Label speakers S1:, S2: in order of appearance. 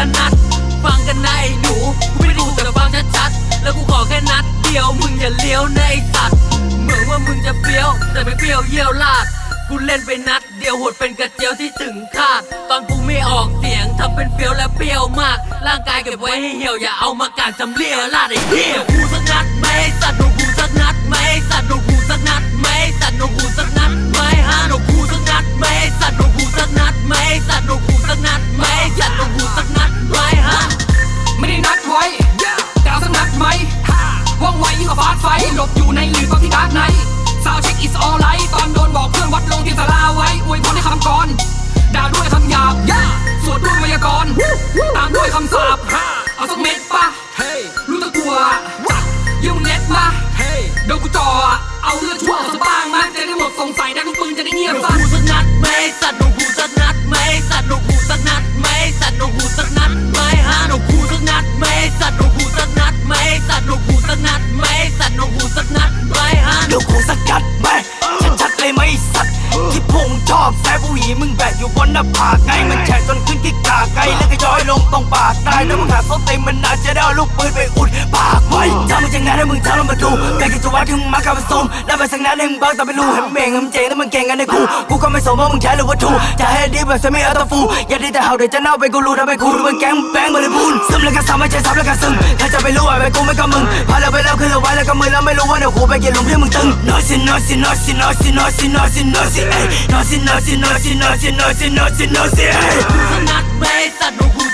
S1: ละนัด ฟังกันนะไอ้หนูไม่ได้ดูแต่ฟังชัดๆแล้วกูขอแค่นัดเดียวมึงอย่าเลี้ยวในสัตว์เหมือนว่ามึงจะเปี้ยวแต่ไม่เปี้ยวเยี่ยวลาดกูเล่นไปนัด เดียวหดเป็นกระเจียวที่ถึงคาดตอนกูไม่ออกเสียงทำเป็นเปฟี้ยวและเปรี้ยวมาก ร่างกายเก็บไว้ให้เหี่ยวอย่าเอามาการจำเลี้ยวลาดไอ้เหี้ยกูสักนัด ส
S2: งสัยนะลูกปืนจะได้เงียบ
S1: หนูหูสักนัดไหมสัตว์หนูหูสักนัดไหมสัตว์หนูหูสักนัดไหมสัตว์หนูหูสักนัดไหมฮะหนูหูสักนัดไหมสัตว์หนูหูสักนัดไหมสัตว์หนูหูสักนัดไหมสัตว์หนูหูสักนัดไหมฮะ
S3: หนูหูสักนัดไหมชัดๆเลยไหมสัตว์ พวกมึงชอบแซ่ผู้หญิงมึงแบกอยู่บนหน้าผากไงมันแฉะจนขึ้นที่กากไงแล้วก็ย้อยลงตรงปากได้แล้วมึงหาส้นเต็มมันอาจจะได้เอาลูกปืนไปอุดปากไว้ถ้ามึงจะงานให้มึงทำแล้วมาดูแบกกิจวัตรที่มึงมากับผสมแล้วไปสักนั้นให้มึงบ้างแต่ไม่รู้เห็นมึงเบ่งมึงเจ๋งแล้วมึงเก่งกันในกูกูก็ไม่สนว่ามึงใช้หรือว่าถูกจะให้ดีแบบเซมิอัลตฟูอย่าดีแต่เฮาเดี๋ยวจะเน่าไปกูรู้ทำไมกูรู้มึงแกงแบงบริบูรณ์ซึมแล้วก็ซ้ำไม่ใช่ซ้ำแล้วก็ซึมถ้าจะไปรู้อะไรกูไม่ก็มึงพาเราไปแล้วคือเราไว้แล้วก็มือแล้วไม่รู้ว่าเดี๋ยว กูไปเกี่ยวลงที่มึงตึง Noisy noisy noisy noisy noisy noisy noisy เอ้ย Noisy noisy noisy noisy noisy noisy noisy เอ้ย
S1: กูสักนัดไหมสัตว์หนูกูสักนัด